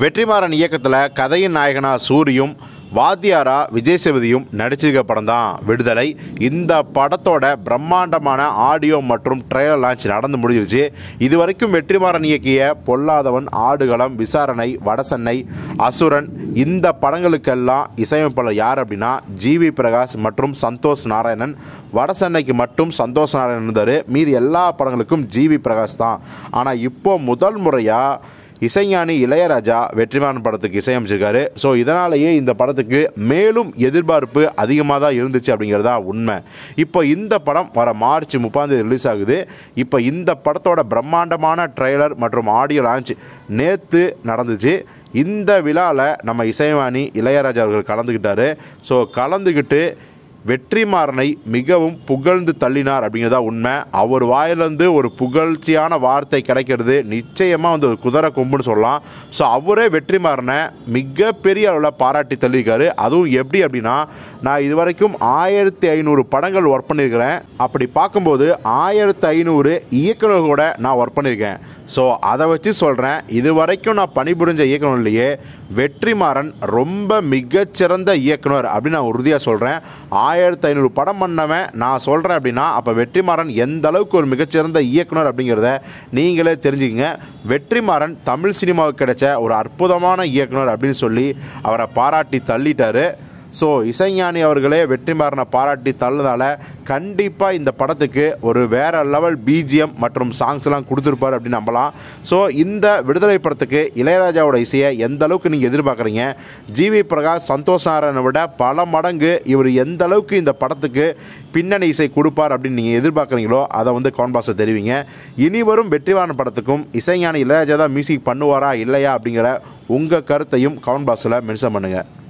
வெற்றிமாறன் இயக்கத்தில் கதையின் நாயகனா சூரியும் வாத்தியாரா விஜய் சேவதியும் நடிச்சிருக்க படம் தான் விடுதலை. இந்த படத்தோட பிரம்மாண்டமான ஆடியோ மற்றும் ட்ரெய்லர் லான்ச் நடந்து முடிஞ்சிருச்சு. இது வரைக்கும் வெற்றிமாறன் இயக்கிய பொல்லாதவன் ஆடுகளம் விசாரணை வடசென்னை அசுரன் இந்த படங்களுக்கெல்லாம் இசையமைப்பாளர் யார் அப்படின்னா ஜிவி பிரகாஷ் மற்றும் சந்தோஷ் நாராயணன். வடசென்னைக்கு மட்டும் சந்தோஷ் நாராயணன் இருந்தார். மீதி எல்லா படங்களுக்கும் ஜிவி பிரகாஷ் தான். ஆனால் இப்போ முதல் முறையாக இசைஞானி இளையராஜா வெற்றிமாறன் படத்துக்கு இசையமைச்சிருக்காரு. ஸோ இதனாலேயே இந்த படத்துக்கு மேலும் எதிர்பார்ப்பு அதிகமாக தான் இருந்துச்சு அப்படிங்கிறதா உண்மை. இப்போ இந்த படம் வர மார்ச் முப்பாந்தேதி ரிலீஸ் ஆகுது. இப்போ இந்த படத்தோட பிரம்மாண்டமான ட்ரெய்லர் மற்றும் ஆடியோ லான்ச் நேற்று நடந்துச்சு. இந்த விழாவில் நம்ம இசைவாணி இளையராஜா அவர்கள் கலந்துக்கிட்டாரு ஸோ கலந்துக்கிட்டு வெற்றிமாறனை மிகவும் புகழ்ந்து தள்ளினார் அப்படிங்கிறதா உண்மை. அவர் வாயிலிருந்து ஒரு புகழ்ச்சியான வார்த்தை கிடைக்கிறது. நிச்சயமாக வந்து ஒரு குதிரை கொம்புன்னு சொல்லலாம். ஸோ அவரே வெற்றிமாறனை மிகப்பெரிய அளவில் பாராட்டி தள்ளியிருக்காரு. அதுவும் எப்படி அப்படின்னா நான் இது வரைக்கும் ஆயிரத்தி ஐநூறு படங்கள் ஒர்க் பண்ணியிருக்கிறேன். அப்படி பார்க்கும்போது ஆயிரத்தி ஐநூறு இயக்குநர்களோட நான் ஒர்க் பண்ணியிருக்கேன். ஸோ அதை வச்சு சொல்கிறேன் இது வரைக்கும் நான் பணிபுரிஞ்ச இயக்குனர்லேயே வெற்றிமாறன் ரொம்ப மிகச்சிறந்த இயக்குனர் அப்படின்னு நான் உறுதியாக சொல்கிறேன் ஆயிரத்தி ஐநூறு படம் பண்ணவன் நான் சொல்கிறேன் அப்படின்னா அப்போ வெற்றிமாறன் எந்த அளவுக்கு ஒரு மிகச்சிறந்த இயக்குனர் அப்படிங்கிறத நீங்களே தெரிஞ்சுக்கங்க. வெற்றிமாறன் தமிழ் சினிமாவுக்கு கிடைச்ச ஒரு அற்புதமான இயக்குனர் அப்படின்னு சொல்லி அவரை பாராட்டி தள்ளிட்டார். ஸோ இசைஞானி அவர்களே வெற்றிமாறனை பாராட்டி தள்ளதால கண்டிப்பாக இந்த படத்துக்கு ஒரு வேற லெவல் பிஜிஎம் மற்றும் சாங்ஸ்லாம் கொடுத்துருப்பாரு அப்படின்னு நம்பலாம். ஸோ இந்த விடுதலை படத்துக்கு இளையராஜாவோட இசையை எந்த அளவுக்கு நீங்கள் எதிர்பார்க்குறீங்க? ஜிவி பிரகாஷ் சந்தோஷ் நாராயணை விட பல மடங்கு இவர் எந்த அளவுக்கு இந்த படத்துக்கு பின்னணி இசை கொடுப்பார் அப்படின்னு நீங்கள் எதிர்பார்க்குறீங்களோ அதை வந்து கான்பாஸை தெரிவிங்க. இனி வரும் வெற்றிவான படத்துக்கும் இசைஞானி இளையராஜா தான் மியூசிக் பண்ணுவாரா இல்லையா அப்படிங்கிற உங்கள் கருத்தையும் கவுண்ட் பாக்ஸில் மென்ஷன் பண்ணுங்கள்